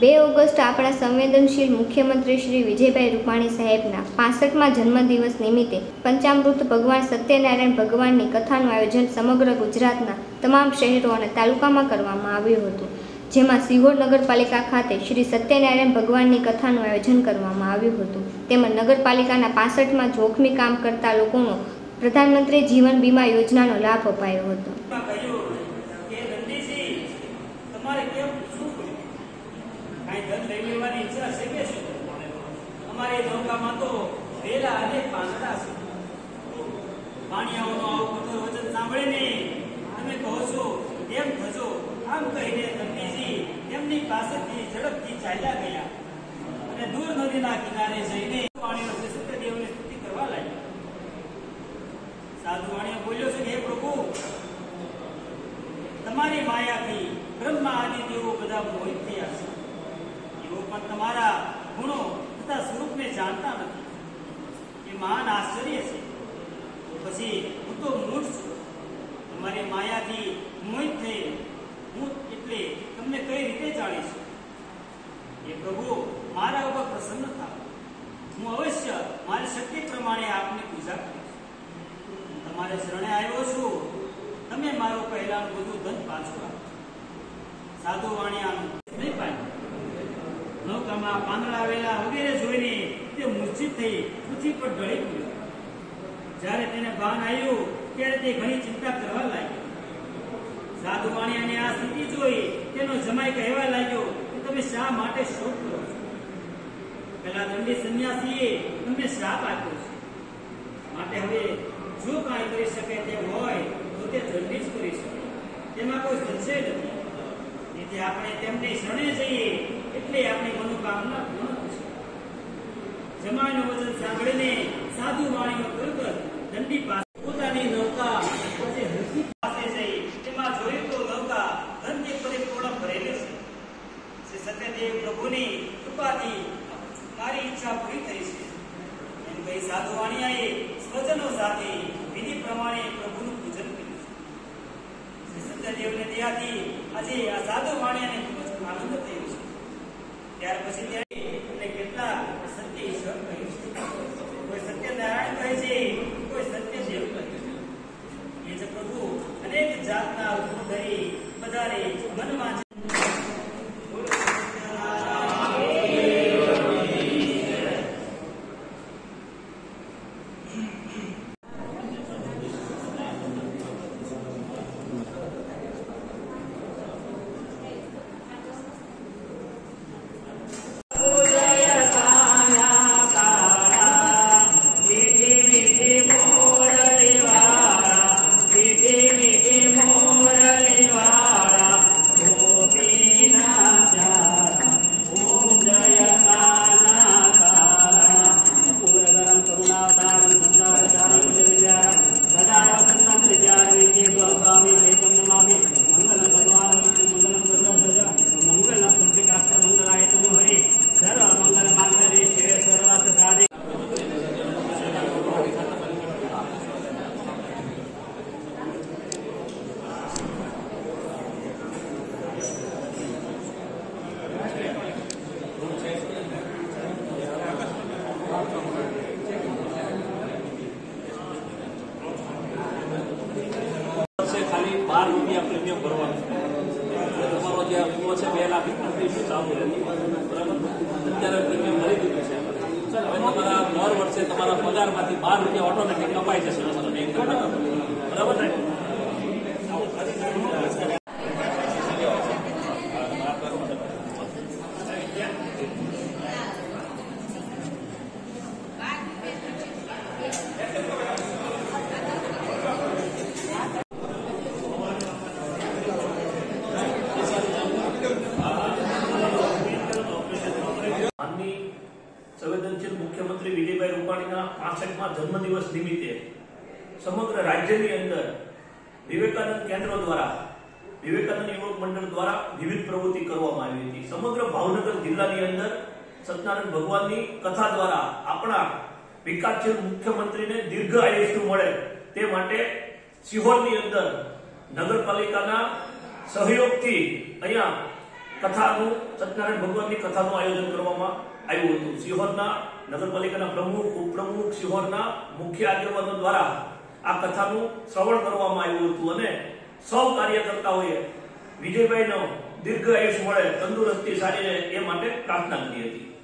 બે ઓગસ્ટ આપણા સંવેદનશીલ મુખ્યમંત્રી શ્રી વિજયભાઈ રૂપાણી સાહેબના પાસઠમાં જન્મદિવસ નિમિત્તે પંચામૃત ભગવાન સત્યનારાયણ ભગવાનની કથાનું આયોજન સમગ્ર ગુજરાતના તમામ શહેરો અને તાલુકામાં કરવામાં આવ્યું હતું. જેમાં સિહોર નગરપાલિકા ખાતે શ્રી સત્યનારાયણ ભગવાનની કથાનું આયોજન કરવામાં આવ્યું હતું. તેમજ નગરપાલિકાના પાસઠમાં જોખમી કામ કરતા લોકોનો પ્રધાનમંત્રી જીવન બીમા યોજનાનો લાભ અપાયો હતો માં કહ્યું કે રણજીતજી તમારે કેમ શું થયું ધન લઈ લેવાની ઈચ્છા છે કે શું અમારે નૌકામાં તો રેલા અને પાંદડા છે. પાણીયાઓનો આવું કઠોર વચન સાંભળીને તમે કહો છો, એમ થજો. આમ કહીને રણજીતજી તેમની પાસેથી ઝડપથી ચાલ્યા ગયા. અને દૂર નદીના કિનારે જઈને પાણીનો છે સત્યદેવની સ્તુતિ કરવા લાગ્યા સાધુ વાણિયા બોલ્યો છે કે હે પ્રભુ તમારી માયાથી બ્રહ્મા આદિ દેવો બધા મોહિત થયા છે એવો પણ તમારા ગુણો તથા સ્વરૂપને જાણતા નથી. એ મહાન આશ્ચર્ય છે. પછી હું તો મૂળ છું. તમારી માયાથી મોહિત થઈ હું એટલે તમને કઈ રીતે જાણીશ? એ પ્રભુ મારા ઉપર પ્રસન્ન થાવ હું અવશ્ય મારી શક્તિ પ્રમાણે આપની પૂજા કરીશ. તમારે શરણે આવ્યો છું. તમે મારો પહેલાનું બધું ધન પાછું આપો. સાધુ વાણિયાનું નૌકામાં પાંદડા આવેલા વગેરે જોઈને તે મૂર્છિત થઈ પૃથ્વી પર ઢળી ગયો જ્યારે તેને ભાન આવ્યું, ત્યારે તે ઘણી ચિંતા કરવા લાગ્યો સાધુ વાણિયાને આ સ્થિતિ જોઈ તેનો જમાઈ કહેવા લાગ્યો કે તમે શા માટે શોક કરો પેલા દંડી સંન્યાસીએ તમને શ્રાપ આપ્યો છે. માટે હવે જો કાંઈ કરી શકે તે હોય, તો તે જલ્દી જ કરી શકે. તેમાં કોઈ સંશય નથી. તેથી આપણે તેમની શરણે જઈએ એટલે આપણે મનોકામના પૂર્ણ થશે જમાઈનું વચન સાંભળીને સાધુ વાણીનો તરત દંડી પાસે પોતાની નૌકા છે ઈચ્છા પૂરી થઈ છે. એમ કહી સાધુ વાણિયાએ સ્વજનો સાથે વિધિ પ્રમાણે પ્રભુનું પૂજન કર્યું છે. સત્યદેવને આજે આ સાધુ વાણિયાને ખૂબ જ આનંદ થયો છે ત્યાર પછી ત્યારે કેટલા સત્ય ઈશ્વર કહ્યું છે. કોઈ સત્યનારાયણ કહે છે, કોઈ સત્યદેવ કહે છે. એ જ પ્રભુ અનેક જાતના રૂપ ધરી બધાને મનમાં પ્રીમિયમ ભરવાનું છે. તમારો જે વીમો છે, બે લાખ એકત્રીસ ચાલુ બરાબર? અત્યારે પ્રીમિયમ ભરી દીધું છે. હવે તમારા દર વર્ષે તમારા પગારમાંથી બાર રૂપિયા ઓટોમેટિક કપાઈ જશે તમારા બેંક બરાબર ને માનની સંવેદનશીલ મુખ્યમંત્રી વિજયભાઈ રૂપાણીના પાસઠમાં જન્મદિવસ નિમિત્તે સમગ્ર રાજ્યની અંદર વિવેકાનંદ કેન્દ્ર દ્વારા, વિવેકાનંદ યુવક મંડળ દ્વારા વિવિધ પ્રવૃત્તિ કરવામાં આવી હતી. સમગ્ર ભાવનગર જિલ્લાની અંદર સત્યનારાયણ ભગવાનની કથા દ્વારા આપણા વિકાસશીલ મુખ્યમંત્રીને દીર્ઘ આયુષ્ય મળે તે માટે સિહોરની અંદર નગરપાલિકાના સહયોગથી અહીંયા કથાનું, સત્યનારાયણ ભગવાનની કથાનું આયોજન કરવામાં આવ્યું હતું. સિહોરના નગરપાલિકાના પ્રમુખ, ઉપપ્રમુખ સિહોરના મુખ્ય આગેવાનો દ્વારા આ કથાનું શ્રવણ કરવામાં આવ્યું હતું અને સૌ કાર્યકર્તાઓએ વિજયભાઈનો દીર્ઘ આયુષ મળે, તંદુરસ્તી સારી રહે એ માટે પ્રાર્થના કરી હતી.